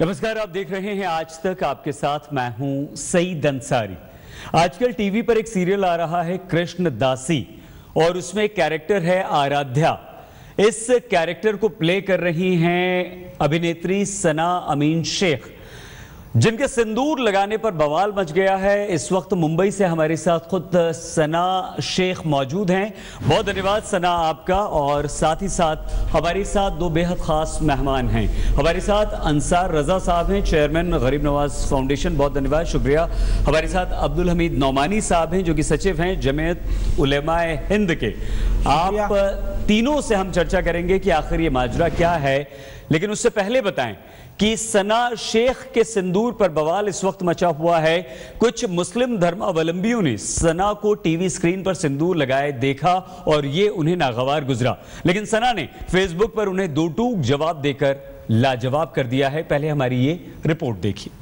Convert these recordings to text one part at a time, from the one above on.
नमस्कार, आप देख रहे हैं आज तक आपके साथ मैं हूँ सईद अंसारी। आजकल टीवी पर एक सीरियल आ रहा है कृष्ण दासी और उसमें एक कैरेक्टर है आराध्या। इस कैरेक्टर को प्ले कर रही हैं अभिनेत्री सना अमीन शेख। जिनके सिंदूर लगाने पर बवाल मच गया है इस वक्त मुंबई से हमारे साथ खुद सना शेख मौजूद हैं। बहुत धन्यवाद सना आपका और साथ ही साथ हमारे साथ दो बेहद खास मेहमान हैं। हमारे साथ अंसार रजा साहब हैं चेयरमैन गरीब नवाज़ फाउंडेशन बहुत धन्यवाद शुक्रिया। हमारे साथ अब्दुल हमीद नौमानी साहब हैं जो कि सचिव हैं जमीयत उलेमाए हिंद के। आप तीनों से हम चर्चा करेंगे कि आखिर ये माजरा क्या है लेकिन उससे पहले बताएँ कि सना शेख के सिंदूर पर बवाल इस वक्त मचा हुआ है। कुछ मुस्लिम धर्मावलंबियों ने सना को टीवी स्क्रीन पर सिंदूर लगाए देखा और ये उन्हें नागवार गुजरा। लेकिन सना ने फेसबुक पर उन्हें दो टूक जवाब देकर लाजवाब कर दिया है। पहले हमारी ये रिपोर्ट देखिए।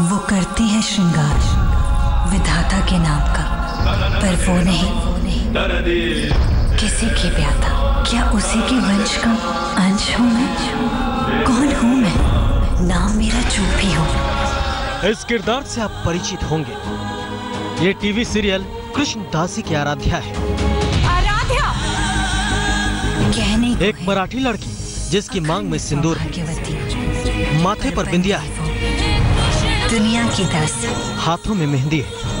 वो करती है श्रृंगार, विधाता के नाम का। पर वो नहीं। वो नहीं किसी की ब्याता क्या उसी के वंश का अंश हूँ मैं? नाम मेरा जो भी हो। इस किरदार से आप परिचित होंगे। ये टीवी सीरियल कृष्ण दासी की आराध्या है। आराध्या? कहने एक मराठी लड़की जिसकी मांग में सिंदूर है। माथे पर बिंदिया है। दुनिया की दासी। हाथों में मेहंदी है।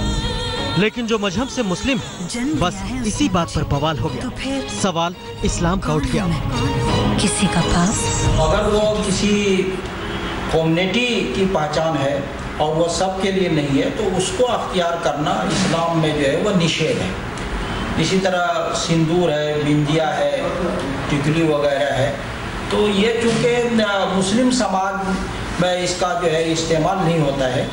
लेकिन जो मज़हब से मुस्लिम है बस इसी बात पर बवाल हो गया। तो फिर सवाल इस्लाम का उठ गया। किसी का पाप अगर वो किसी कम्युनिटी की पहचान है और वो सब के लिए नहीं है तो उसको अख्तियार करना इस्लाम में जो है वो निषेध है। इसी तरह सिंदूर है, बिंदिया है टिकली वगैरह है। तो ये चूँकि मुस्लिम समाज में इसका जो है इस्तेमाल नहीं होता है।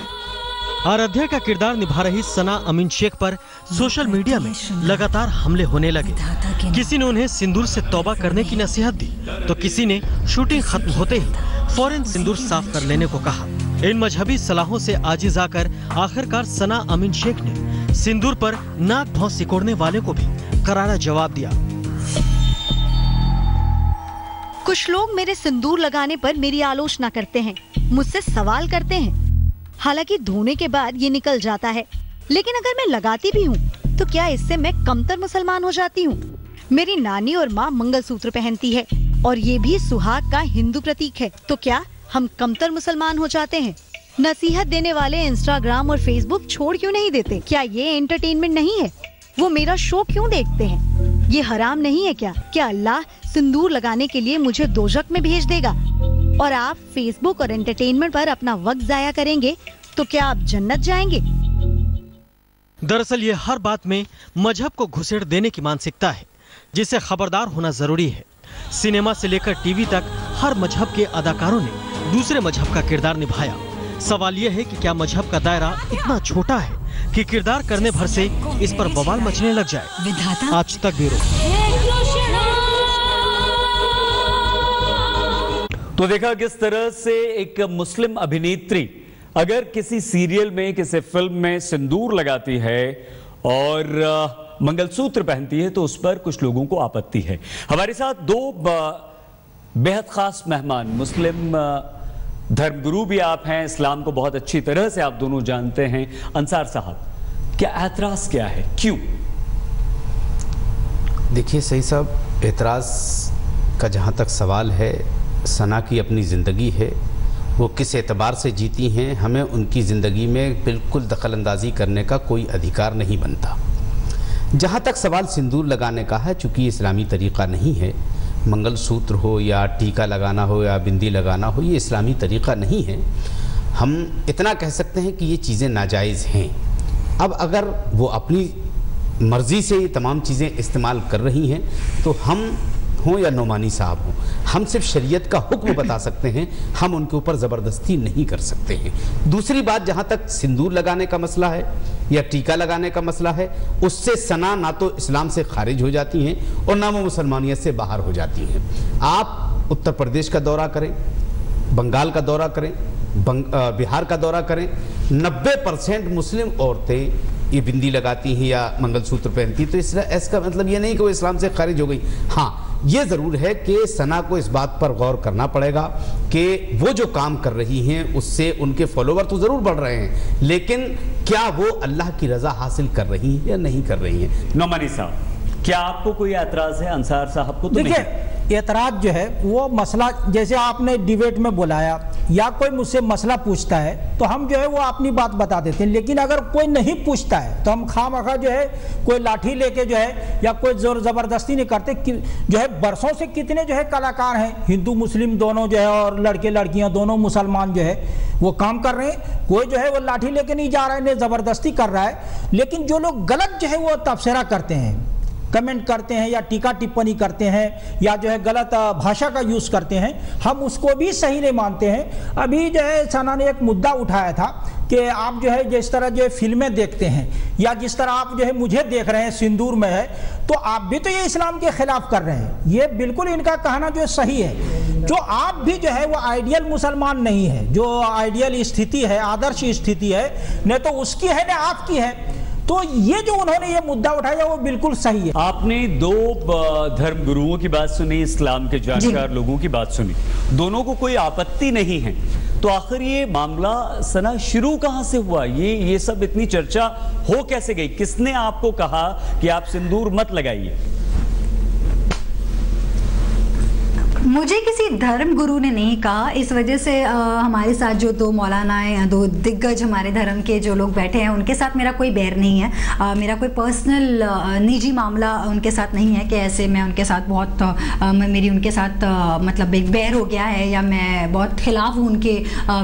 आराध्या का किरदार निभा रही सना अमीन शेख पर सोशल मीडिया में लगातार हमले होने लगे। किसी ने उन्हें सिंदूर से तौबा करने की नसीहत दी तो किसी ने शूटिंग खत्म होते ही फ़ौरन सिंदूर साफ़ कर लेने को कहा। इन मजहबी सलाहों से आजिज आकर आखिरकार सना अमीन शेख ने सिंदूर पर नाक भौं सिकोड़ने वाले को भी करारा जवाब दिया। कुछ लोग मेरे सिंदूर लगाने पर मेरी आलोचना करते हैं, मुझसे सवाल करते हैं। हालाँकि धोने के बाद ये निकल जाता है, लेकिन अगर मैं लगाती भी हूँ तो क्या इससे मैं कमतर मुसलमान हो जाती हूँ? मेरी नानी और माँ मंगलसूत्र पहनती है और ये भी सुहाग का हिंदू प्रतीक है। तो क्या हम कमतर मुसलमान हो जाते हैं? नसीहत देने वाले इंस्टाग्राम और फेसबुक छोड़ क्यों नहीं देते? क्या ये एंटरटेनमेंट नहीं है? वो मेरा शो क्यों देखते हैं? ये हराम नहीं है क्या? क्या अल्लाह सिंदूर लगाने के लिए मुझे दोजक में भेज देगा? और आप फेसबुक और एंटरटेनमेंट पर अपना वक्त जाया करेंगे तो क्या आप जन्नत जाएँगे? दरअसल ये हर बात में मज़हब को घुसेड़ देने की मानसिकता है, जिससे खबरदार होना ज़रूरी है। सिनेमा से लेकर टीवी तक हर मज़हब के अदाकारों ने दूसरे मज़हब का किरदार निभाया। सवाल यह है कि क्या मज़हब का दायरा इतना छोटा है कि किरदार करने भर से इस पर बवाल मचने लग जाए? आज तक ब्यूरो। तो देखा किस तरह से एक मुस्लिम अभिनेत्री अगर किसी सीरियल में किसी फ़िल्म में सिंदूर लगाती है और अ, मंगलसूत्र पहनती है तो उस पर कुछ लोगों को आपत्ति है। हमारे साथ दो बेहद खास मेहमान, मुस्लिम धर्मगुरु भी आप हैं, इस्लाम को बहुत अच्छी तरह से आप दोनों जानते हैं। अंसार साहब, क्या एतराज़ क्या है? क्यों? देखिए, सही साहब, एतराज़ का जहाँ तक सवाल है, सना की अपनी ज़िंदगी है, वो किस एतबार से जीती हैं, हमें उनकी ज़िंदगी में बिल्कुल दखल अंदाजी करने का कोई अधिकार नहीं बनता। जहाँ तक सवाल सिंदूर लगाने का है, चूँकि इस्लामी तरीक़ा नहीं है मंगल सूत्र हो या टीका लगाना हो या बिंदी लगाना हो, ये इस्लामी तरीक़ा नहीं है। हम इतना कह सकते हैं कि ये चीज़ें नाजायज़ हैं। अब अगर वो अपनी मर्ज़ी से ये तमाम चीज़ें इस्तेमाल कर रही हैं तो हम हों या नोमानी साहब हों? हम सिर्फ़ शरीयत का हुक्म बता सकते हैं, हम उनके ऊपर ज़बरदस्ती नहीं कर सकते हैं। दूसरी बात, जहाँ तक सिंदूर लगाने का मसला है या टीका लगाने का मसला है, उससे सना ना तो इस्लाम से खारिज हो जाती हैं और ना वो मुसलमानियत से बाहर हो जाती हैं। आप उत्तर प्रदेश का दौरा करें, बंगाल का दौरा करें बिहार का दौरा करें 90 परसेंट मुस्लिम औरतें ये बिंदी लगाती हैं या मंगलसूत्र पहनती हैं। तो इस इसका मतलब ये नहीं कि वो इस्लाम से खारिज हो गई। हाँ ये ज़रूर है कि सना को इस बात पर गौर करना पड़ेगा कि वो जो काम कर रही हैं उससे उनके फॉलोवर तो ज़रूर बढ़ रहे हैं। लेकिन क्या वो अल्लाह की रज़ा हासिल कर रही हैं या नहीं कर रही हैं? नोमानी साहब क्या आपको कोई एतराज़ है? अंसार साहब को तो देखिए एतराज़ जो है वो मसला जैसे आपने डिबेट में बुलाया या कोई मुझसे मसला पूछता है तो हम जो है वो अपनी बात बता देते हैं। लेकिन अगर कोई नहीं पूछता है तो हम खाम खा जो है, कोई लाठी लेके जो है, या कोई ज़ोर ज़बरदस्ती नहीं करते जो है बरसों से कितने जो है कलाकार हैं, हिंदू, मुस्लिम दोनों जो है, और लड़के, लड़कियाँ दोनों मुसलमान जो है, वो काम कर रहे हैं। कोई जो है वो लाठी लेके नहीं जा रहा है नहीं ज़बरदस्ती कर रहा है। लेकिन जो लोग गलत जो है वो तबसरा करते हैं कमेंट करते हैं या टीका टिप्पणी करते हैं या जो है गलत भाषा का यूज़ करते हैं, हम उसको भी सही नहीं मानते हैं। अभी जो है सना ने एक मुद्दा उठाया था कि आप जो है जिस तरह जो है फ़िल्में देखते हैं या जिस तरह आप जो है मुझे देख रहे हैं, सिंदूर में है तो आप भी तो ये इस्लाम के खिलाफ कर रहे हैं। ये बिल्कुल इनका कहना जो है सही है। जो आप भी जो है वो आइडियल मुसलमान नहीं है, जो आइडियल स्थिति है, आदर्श स्थिति है, न तो उसकी है, न आपकी है। तो ये जो उन्होंने ये मुद्दा उठाया वो बिल्कुल सही है। आपने दो धर्म गुरुओं की बात सुनी इस्लाम के जानकार लोगों की बात सुनी। दोनों को कोई आपत्ति नहीं है। तो आखिर ये मामला सना शुरू कहाँ से हुआ? ये ये सब इतनी चर्चा हो कैसे गई? किसने आपको कहा कि आप सिंदूर मत लगाइए? मुझे किसी धर्म गुरु ने नहीं कहा। इस वजह से अ, हमारे साथ जो दो मौलाना हैं दो दिग्गज हमारे धर्म के जो लोग बैठे हैं उनके साथ मेरा कोई बैर नहीं है। अ, मेरा कोई पर्सनल निजी मामला उनके साथ नहीं है कि ऐसे मैं उनके साथ बहुत म- मेरी उनके साथ अ, मतलब एक बैर हो गया है या मैं बहुत खिलाफ हूँ उनके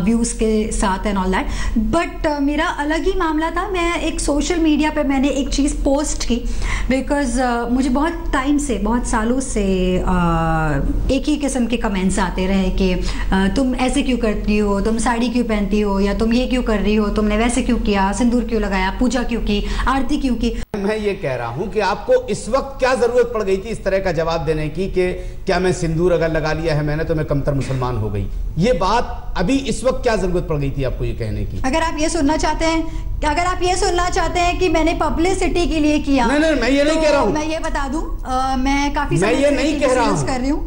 व्यूज़ के साथ एंड ऑल दैट बट मेरा अलग ही मामला था। मैं एक सोशल मीडिया पर मैंने एक चीज़ पोस्ट की। बिकॉज़ मुझे बहुत टाइम से बहुत सालों से एक ही किस्म के कमेंट्स आते रहे कि तुम ऐसे क्यों करती हो? तुम साड़ी क्यों पहनती हो? या तुम ये क्यों कर रही हो? तुमने वैसे क्यों किया? सिंदूर क्यों लगाया? पूजा क्यों की? आरती क्यों की? मैं ये कह रहा हूँ कि आपको इस वक्त क्या ज़रूरत पड़ गई थी इस तरह का जवाब देने की कि क्या मैं सिंदूर अगर लगा लिया है मैंने तो मैं कमतर मुसलमान हो गई। ये बात अभी इस वक्त क्या ज़रूरत पड़ गई थी आपको ये कहने की? अगर आप ये सुनना चाहते हैं कि अगर आप ये सुनना चाहते हैं कि मैंने पब्लिसिटी के लिए किया नहीं, नहीं, मैं ये तो नहीं कह रहा हूँ। मैं ये बता दूँ मैं काफ़ी मैं ये नहीं कह रहा हूँ। कर रही हूँ।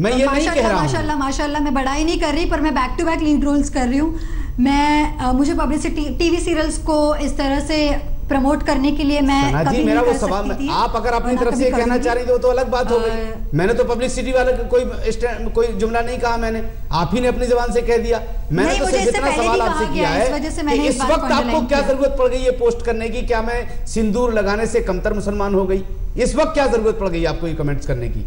मैं ये नहीं कह रहा हूँ। माशाल्लाह माशाल्लाह मैं बड़ाई नहीं कर रही पर मैं back to back lead roles कर रही हूँ। मैं अ, मुझे पब्लिसिटी टीवी सीरियल्स को इस तरह से प्रमोट करने के लिए मैं कभी जी मेरा वो सवाल आप अगर अपनी तरफ़ से कहना चाह रही वो तो अलग बात हो गई। मैंने तो पब्लिसिटी वाला कोई कोई जुमला नहीं कहा मैंने। आप ही ने अपनी जबान से कह दिया। मैंने तो सिर्फ़ इतना सवाल आपसे किया है इस कि इस वक्त आपको क्या ज़रूरत पड़ गई ये पोस्ट करने की? क्या मैं सिंदूर लगाने से कमतर मुसलमान हो गई? इस वक्त क्या ज़रूरत पड़ गई आपको ये कमेंट्स करने की?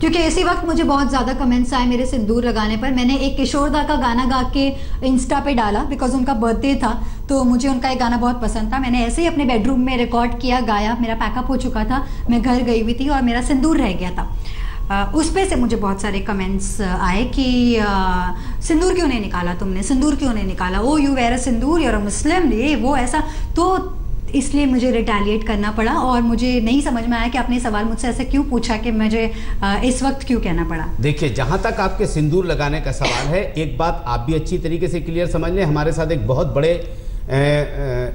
क्योंकि इसी वक्त मुझे बहुत ज़्यादा कमेंट्स आए मेरे सिंदूर लगाने पर। मैंने एक किशोरदा का गाना गा के इंस्टा पे डाला बिकॉज़ उनका बर्थडे था तो मुझे उनका एक गाना बहुत पसंद था। मैंने ऐसे ही अपने बेडरूम में रिकॉर्ड किया गाया मेरा पैकअप हो चुका था मैं घर गई हुई थी और मेरा सिंदूर रह गया था। उस पर से मुझे बहुत सारे कमेंट्स आए कि अ, सिंदूर क्यों नहीं निकाला तुमने? सिंदूर क्यों नहीं निकाला? ओ you were a sindoor you're a Muslim ये वो ऐसा। तो इसलिए मुझे रिटेलिएट करना पड़ा और मुझे नहीं समझ में आया कि आपने सवाल मुझसे ऐसे क्यों पूछा कि मुझे इस वक्त क्यों कहना पड़ा। देखिए, जहाँ तक आपके सिंदूर लगाने का सवाल है, एक बात आप भी अच्छी तरीके से क्लियर समझ लें। हमारे साथ एक बहुत बड़े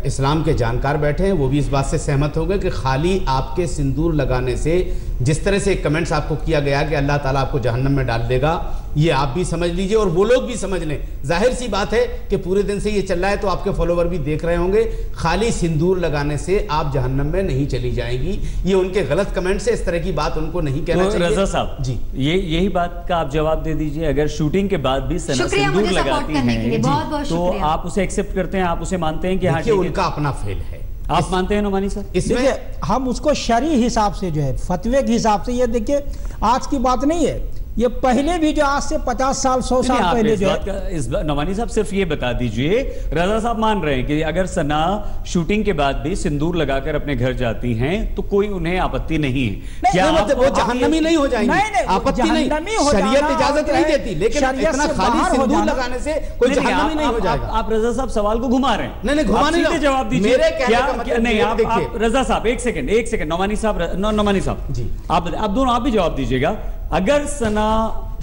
इस्लाम के जानकार बैठे हैं, वो भी इस बात से सहमत हो गए कि खाली आपके सिंदूर लगाने से, जिस तरह से कमेंट्स आपको किया गया कि अल्लाह ताला आपको जहन्नम में डाल देगा ये आप भी समझ लीजिए और वो लोग भी समझ लें। ज़ाहिर सी बात है कि पूरे दिन से ये चल रहा है तो आपके फॉलोवर भी देख रहे होंगे खाली सिंदूर लगाने से आप जहन्नम में नहीं चली जाएँगी। ये उनके गलत कमेंट से इस तरह की बात उनको नहीं कहना तो चाहिए। रजा साहब जी। ये यही बात का आप जवाब दे दीजिए। अगर शूटिंग के बाद भी सिंदूर लगाती हैं तो आप उसे एक्सेप्ट करते हैं आप उसे मानते हैं कि हाँ। उनका अपना फेल है। आप मानते हैं नोमानी सर? इसमें देखिए हम उसको शरी हिसाब से जो है फतवे के हिसाब से ये देखिए आज की बात नहीं है। ये पहले भी जो आज से पचास साल सौ साल पहले इस जो बात का इस नवानी साहब सिर्फ़ ये बता दीजिए रजा साहब मान रहे हैं कि अगर सना शूटिंग के बाद भी सिंदूर लगाकर अपने घर जाती हैं तो कोई उन्हें आपत्ति नहीं है। नहीं, मतलब वो आप जहन्नमी नहीं हो जाएँगी। वो आपत्ति नहीं। शरीयत इजाज़त नहीं देती लेकिन इतना खाली सिंदूर लगाने से कोई जहन्नमी नहीं हो जाएगा। आप रजा साहब सवाल को घुमा रहे हैं। नहीं, नहीं, घुमा नहीं सीधे जवाब दीजिए। क्या मतलब क्या- नहीं आप। रजा साहब एक सेकंड एक सेकंड नौमानी साहब न- नौमानी साहब। जी। आप दोनों आप भी जवाब दीजिएगा। अगर सना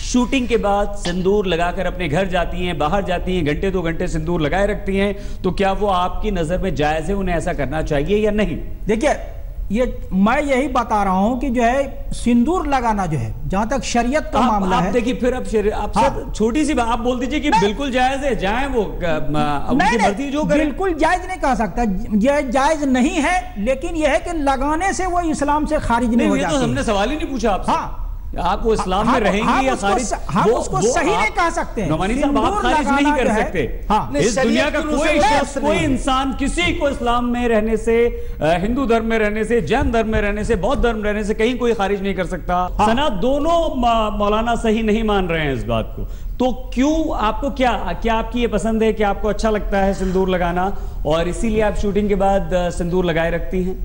शूटिंग के बाद सिंदूर लगाकर अपने घर जाती हैं बाहर जाती हैं घंटे दो घंटे सिंदूर लगाए रखती हैं तो क्या वो आपकी नज़र में जायज़ है उन्हें ऐसा करना चाहिए या नहीं देखिए ये मैं यही बता रहा हूँ कि जो है सिंदूर लगाना जो है जहाँ तक शरीयत का आप, मामला आप है देखिए फिर अब आप हाँ। छोटी सी बात आप बोल दीजिए कि बिल्कुल जायज़ है जाए वो उनकी मर्ज़ी जो करे बिल्कुल जायज़ नहीं कह सकता यह जायज़ नहीं है लेकिन यह है कि लगाने से वो इस्लाम से खारिज नहीं, नहीं हो ये तो हमने सवाल ही नहीं पूछा आपसे हाँ। आप वो इस्लाम में रहेंगे रहेंगी या खारिज हम उसको सही नहीं कह सकते हैं। नौमानी साहब आप खारिज नहीं कर सकते हाँ। इस दुनिया का कोई शख्स कोई इंसान किसी को इस्लाम में रहने से हिंदू धर्म में रहने से जैन धर्म में रहने से बौद्ध धर्म रहने से कहीं कोई खारिज नहीं कर सकता हाँ। सना दोनों मौलाना सही नहीं मान रहे हैं इस बात को तो क्यों आपको क्या क्या आपकी ये पसंद है कि आपको अच्छा लगता है सिंदूर लगाना और इसीलिए आप शूटिंग के बाद सिंदूर लगाए रखती हैं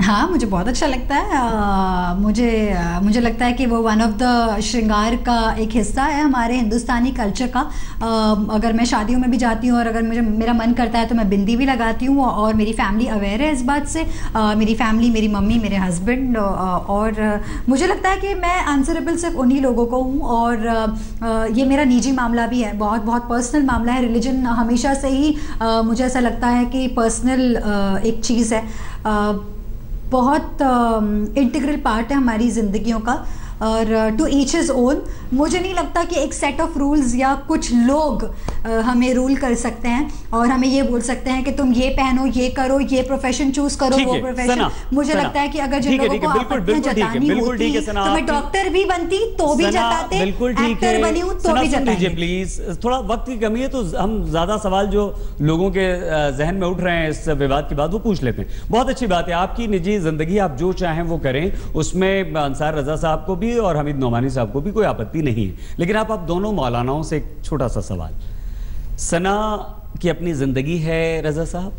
हाँ मुझे बहुत अच्छा लगता है। आ, मुझे आ, मुझे लगता है कि वो वन ऑफ़ द श्रृंगार का एक हिस्सा है हमारे हिंदुस्तानी कल्चर का। आ, अगर मैं शादियों में भी जाती हूँ और अगर मुझे मेरा मन करता है तो मैं बिंदी भी लगाती हूँ और मेरी फैमिली अवेयर है इस बात से। आ, मेरी फैमिली मेरी मम्मी मेरे हस्बैंड और मुझे लगता है कि मैं आंसरेबल सिर्फ़ उन्हीं लोगों को हूँ और आ, ये मेरा निजी मामला भी है। बहुत बहुत पर्सनल मामला है। रिलीजन हमेशा से ही आ, मुझे ऐसा लगता है कि पर्सनल एक चीज़ है। बहुत इंटीग्रल पार्ट है हमारी ज़िंदगियों का, और टू ईच इज़ ओन मुझे नहीं लगता कि एक सेट ऑफ़ रूल्स या कुछ लोग हमें रूल कर सकते हैं और हमें ये बोल सकते हैं कि तुम ये पहनो ये करो ये प्रोफेशन चूज़ करो वो प्रोफेशन मुझे सना। लगता है कि अगर जिन लोगों को आपत्तियाँ जतानी होती तो मैं डॉक्टर भी बनती तो भी जताते बिल्कुल एक्टर बनी हूँ तो भी प्लीज़ थोड़ा वक्त की कमी है तो हम ज़्यादा सवाल जो लोगों के जहन में उठ रहे हैं इस विवाद के बाद वो पूछ लेते हैं। बहुत अच्छी बात है आपकी निजी ज़िंदगी आप जो चाहें वो करें उसमें अंसार रजा साहब को भी और हमीद नोमानी साहब को भी कोई आपत्ति नहीं है। लेकिन आप आप दोनों मौलानाओं से एक छोटा सा सवाल। सना की अपनी ज़िंदगी है रजा साहब।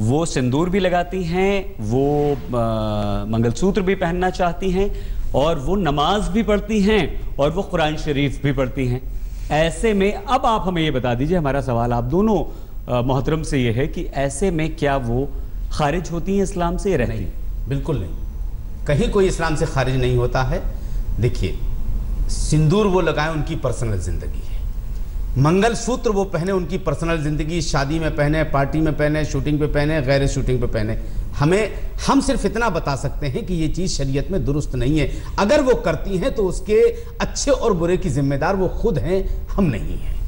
वो सिंदूर भी लगाती हैं वो मंगलसूत्र भी पहनना चाहती हैं और वो नमाज़ भी पढ़ती हैं और वो कुरान शरीफ भी पढ़ती हैं। ऐसे में अब आप हमें ये बता दीजिए हमारा सवाल आप दोनों मोहतरम से ये है कि ऐसे में क्या वो खारिज होती हैं इस्लाम से रहती नहीं बिल्कुल नहीं। कहीं कोई इस्लाम से खारिज नहीं होता है। देखिए सिंदूर वो लगाए उनकी पर्सनल ज़िंदगी है। मंगलसूत्र वो पहने उनकी पर्सनल ज़िंदगी शादी में पहने पार्टी में पहने शूटिंग पे पहने गैर शूटिंग पे पहने। हमें हम सिर्फ़ इतना बता सकते हैं कि ये चीज़ शरीयत में दुरुस्त नहीं है। अगर वो करती हैं तो उसके अच्छे और बुरे की जिम्मेदार वो खुद हैं हम नहीं हैं।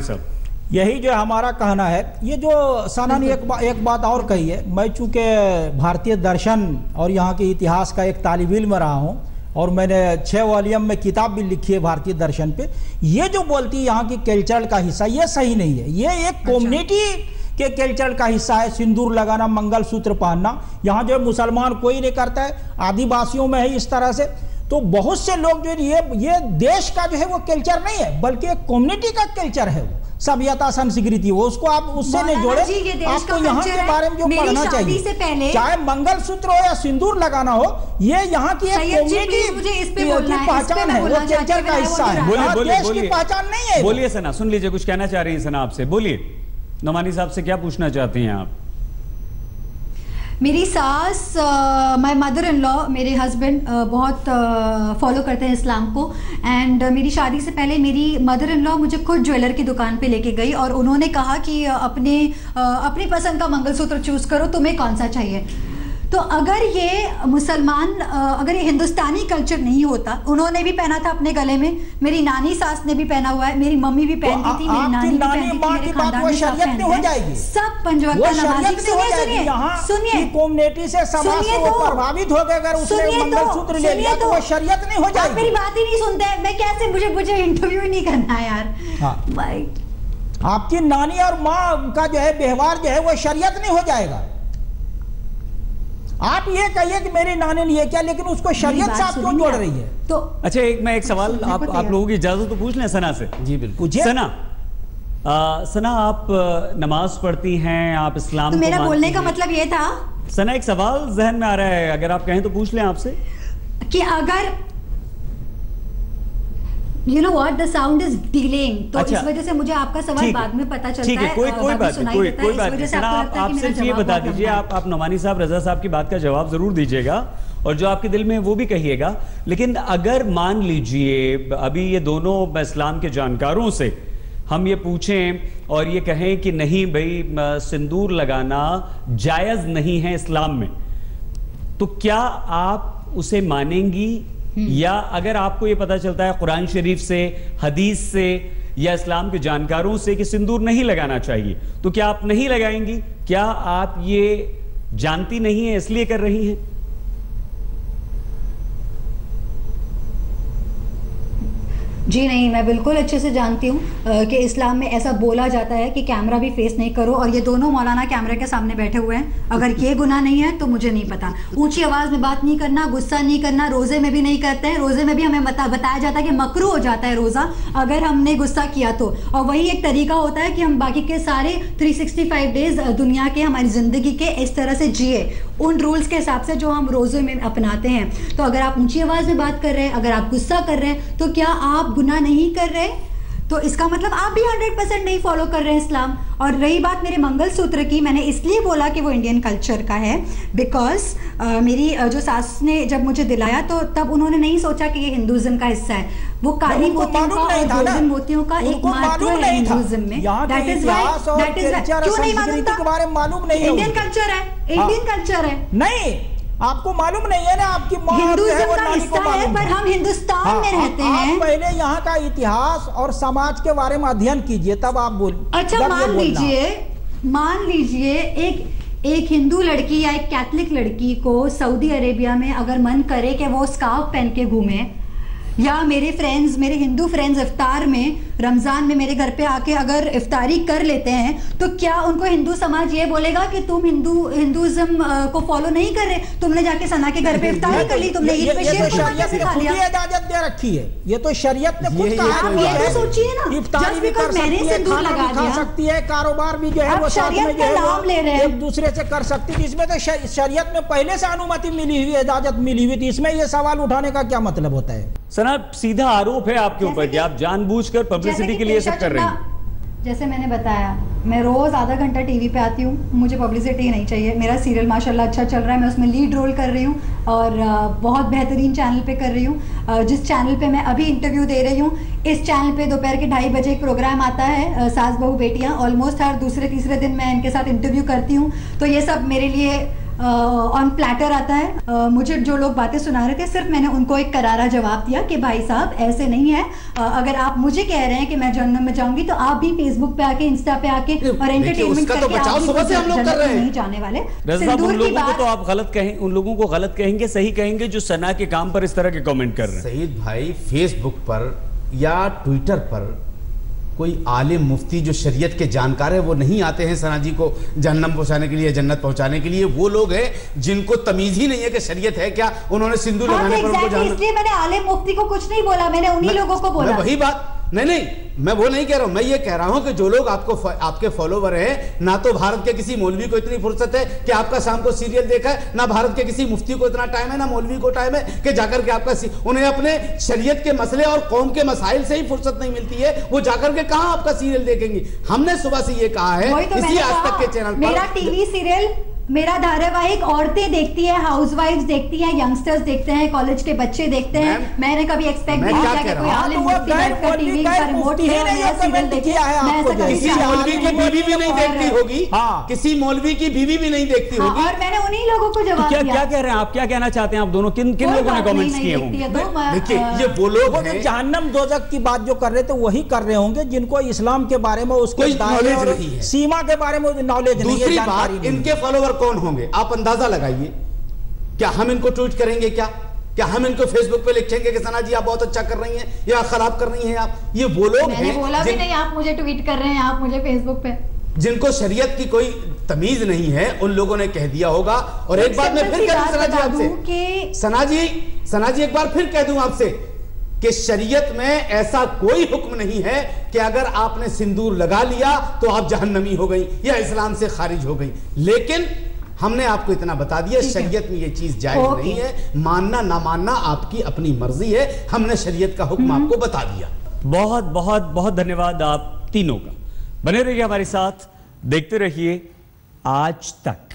साहब यही जो हमारा कहना है ये जो साना ने एक, बा, एक बात और कही है मैं चूँकि भारतीय दर्शन और यहाँ के इतिहास का एक तालिब इल्म रहा हूँ और मैंने छः वॉल्यूम में किताब भी लिखी है भारतीय दर्शन पे। ये जो बोलती है यहाँ की कल्चर का हिस्सा ये सही नहीं है। ये एक कम्युनिटी के कल्चर का हिस्सा है सिंदूर लगाना मंगलसूत्र पहनना। यहाँ जो है मुसलमान कोई नहीं करता है आदिवासियों में है इस तरह से। तो बहुत से लोग जो है ये ये देश का जो है वो कल्चर नहीं है बल्कि एक कम्युनिटी का कल्चर है वो। सभ्यता संस्कृति वो उसको आप उससे नहीं जोड़े। आपको यहाँ के बारे में जो पढ़ना चाहिए। चाहे मंगल सूत्र हो या सिंदूर लगाना हो ये यहाँ की एक है, पहचान है वो कल्चर का हिस्सा है। बोलिए देश की पहचान नहीं है बोलिए सना सुन लीजिए कुछ कहना चाह रही है सना आपसे। बोलिए। नमानी साहब से क्या पूछना चाहते हैं आप? मेरी सास माय मदर इन लॉ मेरे हस्बैंड uh, बहुत फॉलो uh, करते हैं इस्लाम को। एंड uh, मेरी शादी से पहले मेरी मदर इन लॉ मुझे खुद ज्वेलर की दुकान पे लेके गई और उन्होंने कहा कि अपने uh, अपनी पसंद का मंगलसूत्र चूज़ करो तुम्हें कौन सा चाहिए? तो अगर ये मुसलमान अगर ये हिंदुस्तानी कल्चर नहीं होता उन्होंने भी पहना था अपने गले में मेरी नानी सास ने भी पहना हुआ है मेरी मम्मी भी पहनती आ- थी मेरी नानी भी पहनती थी मेरे खानदान में सब पहनते हैं। सब पंजवक्ता नमाजी सुनिए सुनिए सुनिए कम्युनिटी से समाज से तो। प्रभावित हो गए अगर उसने तो, मंगलसूत्र ले लिया तो वो शरीयत नहीं हो आप मेरी बात ही नहीं सुनते मैं कैसे मुझे मुझे इंटरव्यू ही नहीं करना यार हाँ। आपकी नानी और माँ का जो है व्यवहार जो है वो शरीयत नहीं हो जाएगा आप ये कहिए कि मेरी नानी ने ये किया लेकिन उसको शरीयत से आप क्यों जोड़ रही है? तो अच्छा एक मैं एक सवाल आप आप लोगों की इजाज़त तो पूछ लें सना से। जी बिल्कुल। जी सना आ, सना आप नमाज़ पढ़ती हैं आप इस्लाम तो मेरा बोलने का मतलब ये था सना एक सवाल जहन में आ रहा है अगर आप कहें तो पूछ लें आपसे। कि अगर you know what the sound is delaying तो अच्छा। इस वजह से मुझे आपका सवाल बाद में पता चलता है कोई कोई बात नहीं कोई कोई बात नहीं। आप आप सिर्फ़ ये बता दीजिए आप आप नोमानी साहब रजा साहब की बात का जवाब ज़रूर दीजिएगा और जो आपके दिल में वो भी कहिएगा। लेकिन अगर मान लीजिए अभी ये दोनों इस्लाम के जानकारों से हम ये पूछें और ये कहें कि नहीं भाई सिंदूर लगाना जायज़ नहीं है इस्लाम में तो क्या आप उसे मानेंगी। या अगर आपको ये पता चलता है कुरान शरीफ से, हदीस से या इस्लाम के जानकारों से कि सिंदूर नहीं लगाना चाहिए तो क्या आप नहीं लगाएँगी? क्या आप ये जानती नहीं है, इसलिए कर रही हैं? जी नहीं, मैं बिल्कुल अच्छे से जानती हूँ कि इस्लाम में ऐसा बोला जाता है कि कैमरा भी फेस नहीं करो और ये दोनों मौलाना कैमरे के सामने बैठे हुए हैं। अगर ये गुनाह नहीं है तो मुझे नहीं पता। ऊँची आवाज़ में बात नहीं करना, गुस्सा नहीं करना, रोज़े में भी नहीं करते हैं। रोज़े में भी हमें बता, बताया जाता है कि मकरू हो जाता है रोज़ा, अगर हमने गुस्सा किया तो। और वही एक तरीका होता है कि हम बाकी के सारे थ्री डेज़ दुनिया के, हमारी ज़िंदगी के इस तरह से जिए। उन रूल्स के हिसाब से जो हम रोज़े में अपनाते हैं। तो अगर आप ऊँची आवाज़ में बात कर रहे हैं, अगर आप गुस्सा कर रहे हैं तो क्या आप गुनाह नहीं कर रहे? तो इसका मतलब आप भी 100 परसेंट नहीं फॉलो कर रहे हैं इस्लाम। और रही बात मेरे मंगलसूत्र की मैंने इसलिए बोला कि वो इंडियन कल्चर का है बिकॉज़ मेरी uh, जो सास ने जब मुझे दिलाया तो तब उन्होंने नहीं सोचा कि ये हिंदुज्म का हिस्सा है। वो काली मोतियों का और गोल्डन मोतियों का एक महत्व है हिंदुज्म में। That is why that is क्यों नहीं मालूम था इंडियन कल्चर है। इंडियन कल्चर है। नहीं। आपको मालूम नहीं है ना आपकी हिंदुज्म का हिस्सा है पर हम हिंदुस्तान हाँ, में रहते हैं। आप पहले यहाँ का इतिहास और समाज के बारे में अध्ययन कीजिए तब आप बोल अच्छा मान लीजिए मान लीजिए एक एक हिंदू लड़की या एक कैथलिक लड़की को सऊदी अरेबिया में अगर मन करे कि वो स्कार्फ पहन के घूमे या मेरे फ्रेंड्स मेरे हिंदू फ्रेंड्स इफ्तार में रमज़ान में मेरे घर पे आके अगर इफ्तारी कर लेते हैं तो क्या उनको हिंदू समाज ये बोलेगा कि तुम हिंदू हिंदुज्म को फॉलो नहीं कर रहे? तुमने जाके सना के घर पे इफ्तारी कर ली तुमने ईद पे शेर इजाज़त दे रखी है। ये तो शरीयत ने खुद कहा आप ये तो सोचिए ना इफ्तारी भी कर सकती है कारोबार भी जो है वो हैं एक दूसरे से कर सकती है। इसमें तो शरीयत में पहले से अनुमति मिली हुई इजाज़त मिली हुई थी। इसमें ये सवाल उठाने का क्या मतलब होता है? सना सीधा आरोप है आपके ऊपर कि आप जानबूझकर पब्लिसिटी के लिए सब कर रहे हैं। जैसे मैंने बताया मैं रोज़ आधा घंटा टीवी पे आती हूँ मुझे पब्लिसिटी नहीं चाहिए। मेरा सीरियल माशाल्लाह अच्छा चल रहा है मैं उसमें लीड रोल कर रही हूँ और बहुत बेहतरीन चैनल पे कर रही हूँ। जिस चैनल पे मैं अभी इंटरव्यू दे रही हूँ इस चैनल पे दोपहर के ढाई बजे एक प्रोग्राम आता है सास बहू बेटियाँ ऑलमोस्ट हर दूसरे तीसरे दिन मैं इनके साथ इंटरव्यू करती हूँ। तो ये सब मेरे लिए ऑन प्लेटर आता है। uh, मुझे जो लोग बातें सुना रहे थे सिर्फ़ मैंने उनको एक करारा जवाब दिया कि भाई साहब ऐसे नहीं है। uh, अगर आप मुझे कह रहे हैं कि मैं जन्नत में जाऊँगी तो आप भी फेसबुक पे आके इंस्टा पे आके और एंटरटेनमेंट तो करके आप भी हम लोग कर रहे हैं। नहीं जाने वाले। उन लोगों को तो आप गलत कहें उन लोगों को गलत कहेंगे सही कहेंगे जो सना के काम पर इस तरह के कमेंट कर रहे हैं। सईद भाई फेसबुक पर या ट्विटर पर कोई आलिम मुफ्ती जो शरीयत के जानकार है वो नहीं आते हैं सना जी को जन्नम पहुँचाने के लिए जन्नत पहुँचाने के लिए। वो लोग हैं जिनको तमीज ही नहीं है कि शरीयत है क्या उन्होंने सिंधु हाँ, लगाने पर उनको इसलिए मैंने आलिम मुफ्ती को कुछ नहीं बोला मैंने उन्हीं लोगों को बोला। वही बात नहीं नहीं मैं वो नहीं कह रहा हूँ मैं ये कह रहा हूँ कि जो लोग आपको आपके फॉलोवर हैं ना तो भारत के किसी मौलवी को इतनी फुर्सत है कि आपका शाम को सीरियल देखा है ना भारत के किसी मुफ्ती को इतना टाइम है ना मौलवी को टाइम है कि जाकर के आपका उन्हें अपने शरीयत के मसले और कौम के मसाइल से ही फुर्सत नहीं मिलती है वो जाकर के कहा आपका सीरियल देखेंगी? हमने सुबह से ये कहा है तो इसी आज तक के चैनल मेरा टीवी सीरियल मेरा धारावाहिक औरतें देखती है हाउसवाइफ्स देखती है यंगस्टर्स देखते हैं कॉलेज के बच्चे देखते हैं। मैंने कभी एक्सपेक्ट नहीं किया कि कोई आलिम मुफ्ती बैठकर टीवी का रिमोट ले और नया सीरियल देखे। मैं ऐसा कभी किसी मौलवी की बीवी भी नहीं देखती होगी हाँ। किसी मौलवी की बीवी भी नहीं देखती हाँ, होगी। और मैंने उन्हीं लोगों को जवाब क्या क्या कह रहे हैं आप? क्या कहना चाहते हैं आप दोनों? किन किन लोगों ने कमेंट्स किए होंगे? तो देखिए ये वो लोग हैं जहन्नम दोजक की बात जो कर रहे थे वही कर रहे होंगे जिनको इस्लाम के बारे में उसको नॉलेज नहीं है। सीमा के बारे में नॉलेज नहीं है इनके फॉलोवर कौन होंगे? आप अंदाज़ा लगाइए। क्या हम इनको ट्वीट करेंगे क्या? क्या हम इनको फेसबुक पे लिखेंगे कि सना जी आप बहुत अच्छा कर रही हैं या खराब कर रही हैं आप? ये वो लोग हैं बोला भी नहीं आप मुझे ट्वीट कर रहे हैं आप मुझे फेसबुक पे। जिनको शरीयत की कोई तमीज नहीं है उन लोगों ने कह दिया होगा। और एक बार मैं फिर कह दूँ सना जी आपसे। सना जी सना जी एक बार फिर कह दूँ आपसे कि शरीयत में ऐसा कोई हुक्म नहीं है कि अगर आपने सिंदूर लगा लिया तो आप जहन्नमी हो गई या इस्लाम से खारिज हो गई। लेकिन हमने आपको इतना बता दिया शरीयत में ये चीज़ जायज़ नहीं है। मानना ना मानना आपकी अपनी मर्ज़ी है। हमने शरीयत का हुक्म हम्म। आपको बता दिया। बहुत बहुत बहुत धन्यवाद आप तीनों का। बने रहिए हमारे साथ। देखते रहिए आज तक।